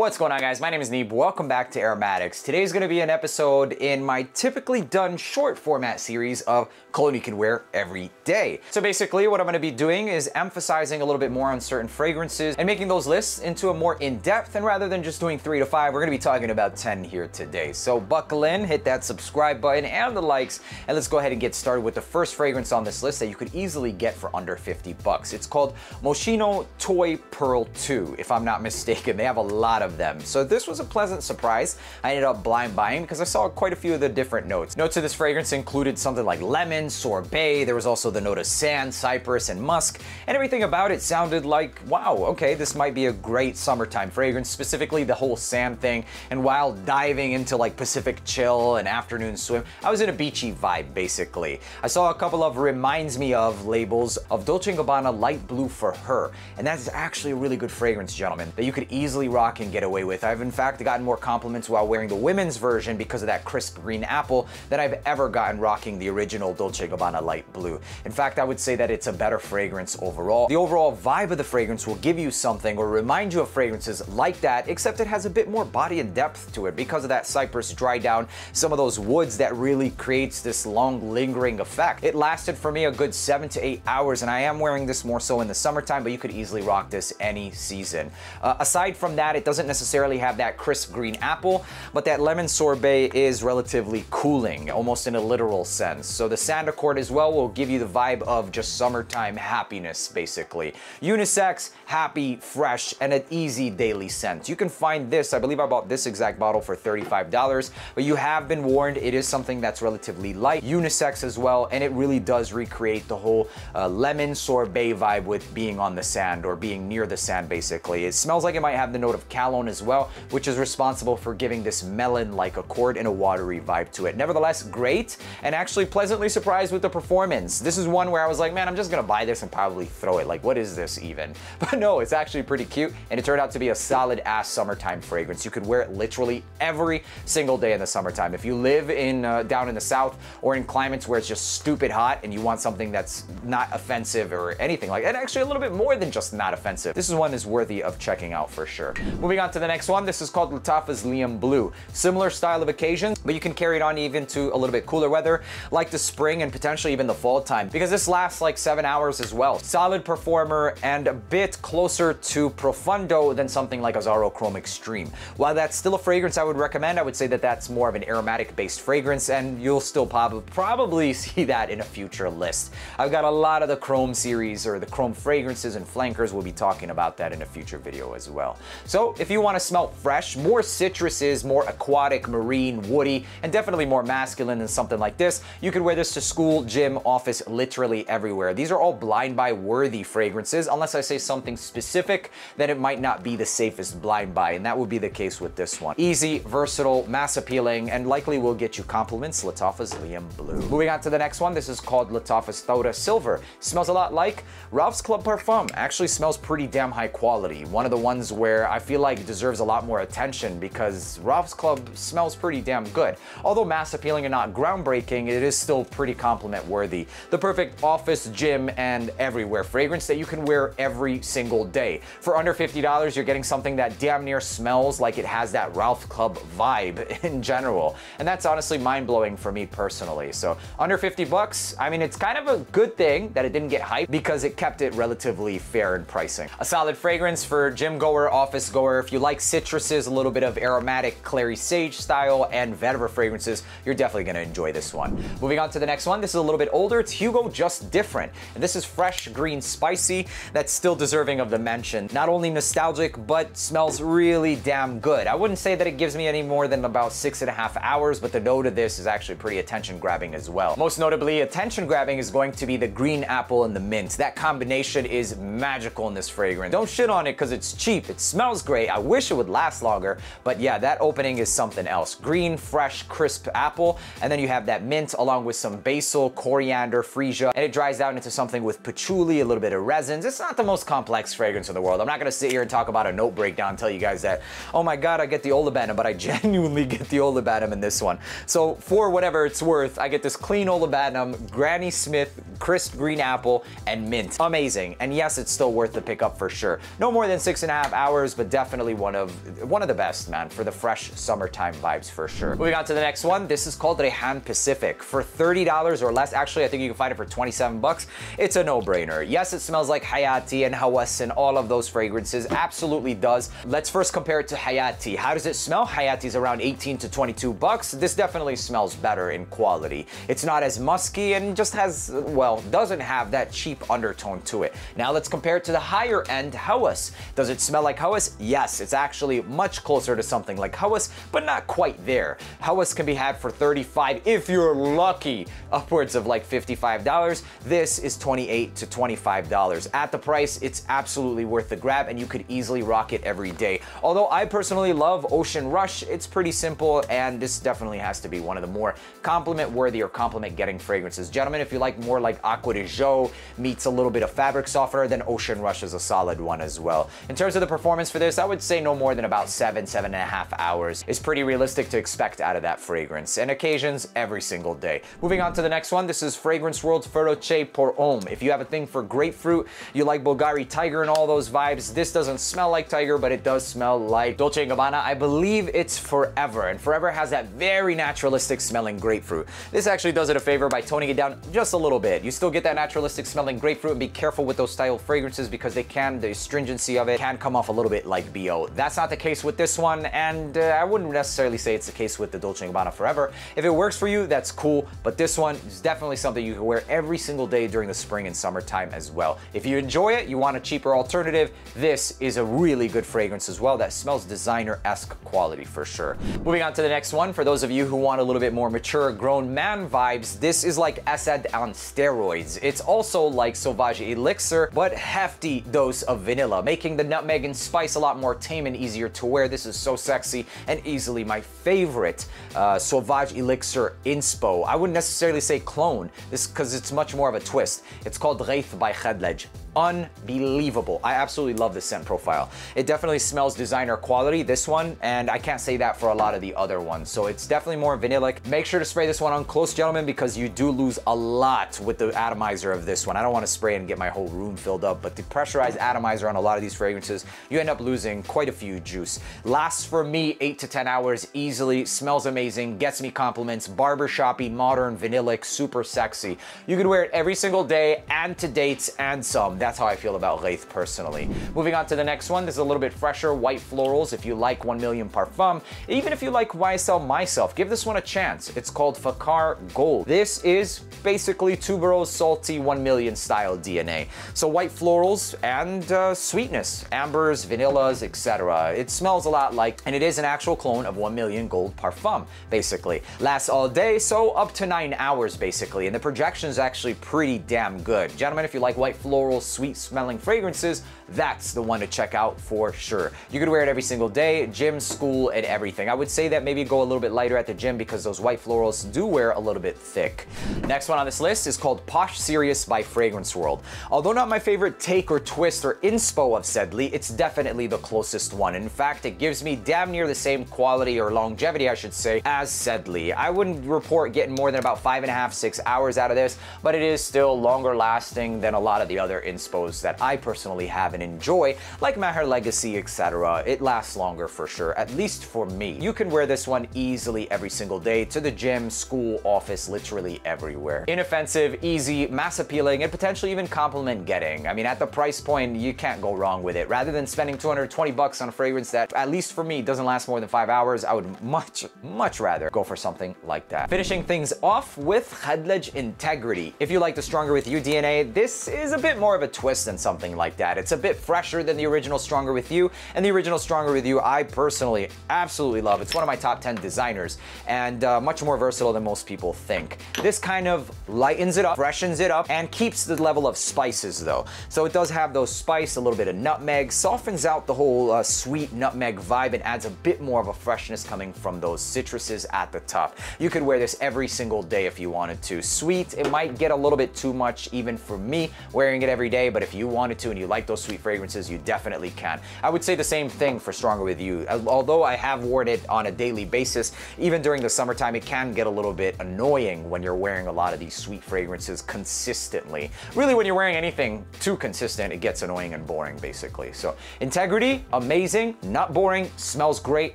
What's going on guys? My name is Neeb. Welcome back to Aromatix. Today's going to be an episode in my typically done short format series of cologne you can wear every day. So basically what I'm going to be doing is emphasizing a little bit more on certain fragrances and making those lists into a more in-depth and rather than just doing three to five, we're going to be talking about 10 here today. So buckle in, hit that subscribe button and the likes and let's go ahead and get started with the first fragrance on this list that you could easily get for under 50 bucks. It's called Moschino Toy Pearl 2 if I'm not mistaken. They have a lot of of them. So this was a pleasant surprise. I ended up blind buying because I saw quite a few of the different notes. Notes of this fragrance included something like lemon, sorbet, there was also the note of sand, cypress, and musk, and everything about it sounded like, wow, okay, this might be a great summertime fragrance, specifically the whole sand thing. And while diving into like Pacific chill and afternoon swim, I was in a beachy vibe, basically. I saw a couple of reminds me of labels of Dolce & Gabbana Light Blue for Her, and that is actually a really good fragrance, gentlemen, that you could easily rock and get get away with. I've in fact gotten more compliments while wearing the women's version because of that crisp green apple than I've ever gotten rocking the original Dolce & Gabbana light blue. In fact, I would say that it's a better fragrance overall. The overall vibe of the fragrance will give you something or remind you of fragrances like that, except it has a bit more body and depth to it because of that cypress dry down, some of those woods that really creates this long lingering effect. It lasted for me a good seven to eight hours and I am wearing this more so in the summertime, but you could easily rock this any season. Uh, aside from that, it doesn't necessarily have that crisp green apple, but that lemon sorbet is relatively cooling, almost in a literal sense. So the sand accord as well will give you the vibe of just summertime happiness, basically. Unisex, happy, fresh, and an easy daily scent. You can find this, I believe I bought this exact bottle for $35, but you have been warned it is something that's relatively light, unisex as well, and it really does recreate the whole uh, lemon sorbet vibe with being on the sand or being near the sand, basically. It smells like it might have the note of as well, which is responsible for giving this melon-like accord and a watery vibe to it. Nevertheless, great, and actually pleasantly surprised with the performance. This is one where I was like, man, I'm just gonna buy this and probably throw it. Like, what is this even? But no, it's actually pretty cute, and it turned out to be a solid-ass summertime fragrance. You could wear it literally every single day in the summertime. If you live in uh, down in the south or in climates where it's just stupid hot and you want something that's not offensive or anything like that, actually a little bit more than just not offensive, this is one is worthy of checking out for sure. Moving on to the next one. This is called Lattafa's Liam Blue. Similar style of occasions, but you can carry it on even to a little bit cooler weather, like the spring and potentially even the fall time, because this lasts like seven hours as well. Solid performer and a bit closer to Profondo than something like Azzaro Chrome Extreme. While that's still a fragrance I would recommend, I would say that that's more of an aromatic-based fragrance, and you'll still prob probably see that in a future list. I've got a lot of the Chrome series or the Chrome fragrances and flankers. We'll be talking about that in a future video as well. So if you you want to smell fresh, more citruses, more aquatic, marine, woody, and definitely more masculine than something like this, you could wear this to school, gym, office, literally everywhere. These are all blind buy worthy fragrances. Unless I say something specific, then it might not be the safest blind buy, and that would be the case with this one. Easy, versatile, mass appealing, and likely will get you compliments, Lattafa's Liam Blue. Moving on to the next one, this is called Lattafa's Tharwah Silver. Smells a lot like Ralph's Club Parfum. Actually smells pretty damn high quality. One of the ones where I feel like deserves a lot more attention because Ralph's Club smells pretty damn good. Although mass appealing and not groundbreaking, it is still pretty compliment worthy. The perfect office, gym, and everywhere fragrance that you can wear every single day. For under $50, you're getting something that damn near smells like it has that Ralph Club vibe in general. And that's honestly mind-blowing for me personally. So under 50 bucks, I mean, it's kind of a good thing that it didn't get hyped because it kept it relatively fair in pricing. A solid fragrance for gym goer, office goer. If you like citruses, a little bit of aromatic clary sage style, and vetiver fragrances, you're definitely gonna enjoy this one. Moving on to the next one, this is a little bit older. It's Hugo Just Different. And this is fresh, green, spicy. That's still deserving of the mention. Not only nostalgic, but smells really damn good. I wouldn't say that it gives me any more than about six and a half hours, but the note of this is actually pretty attention grabbing as well. Most notably, attention grabbing is going to be the green apple and the mint. That combination is magical in this fragrance. Don't shit on it because it's cheap. It smells great. I wish it would last longer. But yeah, that opening is something else. Green, fresh, crisp apple. And then you have that mint along with some basil, coriander, freesia. And it dries out into something with patchouli, a little bit of resins. It's not the most complex fragrance in the world. I'm not gonna sit here and talk about a note breakdown and tell you guys that, oh my God, I get the olibanum, but I genuinely get the olibanum in this one. So for whatever it's worth, I get this clean olibanum, Granny Smith, crisp green apple, and mint. Amazing. And yes, it's still worth the pickup for sure. No more than six and a half hours, but definitely definitely one of one of the best, man, for the fresh summertime vibes for sure. Moving on to the next one, this is called Rayhaan Pacific. For $30 or less, actually, I think you can find it for 27 bucks. It's a no-brainer. Yes, it smells like Hayati and Hawas and all of those fragrances. Absolutely does. Let's first compare it to Hayati. How does it smell? Hayati is around 18 to 22 bucks. This definitely smells better in quality. It's not as musky and just has, well, doesn't have that cheap undertone to it. Now let's compare it to the higher end Hawas. Does it smell like Hawas? Yes, it's actually much closer to something like Hawas, but not quite there. Hawas can be had for 35 if you're lucky, upwards of like $55. This is 28 to $25. At the price, it's absolutely worth the grab and you could easily rock it every day. Although I personally love Ocean Rush, it's pretty simple and this definitely has to be one of the more compliment worthy or compliment getting fragrances. Gentlemen, if you like more like Acqua di Gio meets a little bit of fabric softener, then Ocean Rush is a solid one as well. In terms of the performance for this, I would say no more than about seven, seven and a half hours is pretty realistic to expect out of that fragrance and occasions every single day. Moving on to the next one, this is Fragrance World Feroce Pour Homme. If you have a thing for grapefruit, you like Bulgari Tygar and all those vibes, this doesn't smell like Tygar, but it does smell like Dolce & Gabbana. I believe it's Forever, and Forever has that very naturalistic smelling grapefruit. This actually does it a favor by toning it down just a little bit. You still get that naturalistic smelling grapefruit and be careful with those style fragrances because they can, the astringency of it can come off a little bit like BO. That's not the case with this one, and uh, I wouldn't necessarily say it's the case with the Dolce & Gabbana Forever. If it works for you, that's cool, but this one is definitely something you can wear every single day during the spring and summertime as well. If you enjoy it, you want a cheaper alternative, this is a really good fragrance as well that smells designer-esque quality for sure. Moving on to the next one, for those of you who want a little bit more mature grown man vibes, this is like Asad on steroids. It's also like Sauvage Elixir, but hefty dose of vanilla, making the nutmeg and spice a lot more tame and easier to wear. This is so sexy and easily my favorite uh, Sauvage Elixir inspo. I wouldn't necessarily say clone, this because it's much more of a twist. It's called Gaith by Khadlaj unbelievable. I absolutely love the scent profile. It definitely smells designer quality, this one, and I can't say that for a lot of the other ones. So it's definitely more vanillic. Make sure to spray this one on close, gentlemen, because you do lose a lot with the atomizer of this one. I don't want to spray and get my whole room filled up, but the pressurized atomizer on a lot of these fragrances, you end up losing quite a few juice. Lasts for me 8 to 10 hours easily, smells amazing, gets me compliments, barbershoppy, modern, vanillic, super sexy. You can wear it every single day and to dates and some. That's how I feel about Gaith personally. Moving on to the next one, this is a little bit fresher, white florals. If you like 1 Million Parfum, even if you like YSL Myself, give this one a chance. It's called Fakhar Gold. This is basically tuberose, salty 1 Million style DNA. So white florals and uh, sweetness, ambers, vanillas, etc. It smells a lot like, and it is an actual clone of 1 Million Gold Parfum, basically. Lasts all day, so up to 9 hours basically, and the projection is actually pretty damn good. Gentlemen, if you like white florals, sweet smelling fragrances, that's the one to check out for sure. You could wear it every single day, gym, school, and everything. I would say that maybe go a little bit lighter at the gym because those white florals do wear a little bit thick. Next one on this list is called Posh Sirius by Fragrance World. Although not my favorite take or twist or inspo of Sedley, it's definitely the closest one. In fact, it gives me damn near the same quality or longevity, I should say, as Sedley. I wouldn't report getting more than about five and a half, six hours out of this, but it is still longer lasting than a lot of the other that I personally have and enjoy, like Maahir Legacy, etc. It lasts longer for sure, at least for me. You can wear this one easily every single day to the gym, school, office, literally everywhere. Inoffensive, easy, mass appealing, and potentially even compliment getting. I mean, at the price point, you can't go wrong with it. Rather than spending 220 bucks on a fragrance that, at least for me, doesn't last more than five hours, I would much, much rather go for something like that. Finishing things off with Khadlaj Integrity. If you like the Stronger With You DNA, this is a bit more of a twist than something like that. It's a bit fresher than the original Stronger With You, and the original Stronger With You I personally absolutely love. It's one of my top 10 designers, and uh, much more versatile than most people think. This kind of lightens it up, freshens it up, and keeps the level of spices though. So it does have those spice, a little bit of nutmeg, softens out the whole uh, sweet nutmeg vibe, and adds a bit more of a freshness coming from those citruses at the top. You could wear this every single day if you wanted to. Sweet, it might get a little bit too much even for me wearing it every day day, but if you wanted to and you like those sweet fragrances, you definitely can. I would say the same thing for Stronger With You. Uh, although I have worn it on a daily basis, even during the summertime, it can get a little bit annoying when you're wearing a lot of these sweet fragrances consistently. Really, when you're wearing anything too consistent, it gets annoying and boring, basically. So integrity, amazing, not boring, smells great,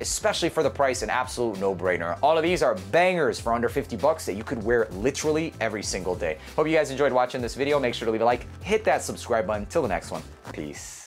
especially for the price, an absolute no-brainer. All of these are bangers for under 50 bucks that you could wear literally every single day. Hope you guys enjoyed watching this video. Make sure to leave a like, hit that subscribe button. Till the next one, peace.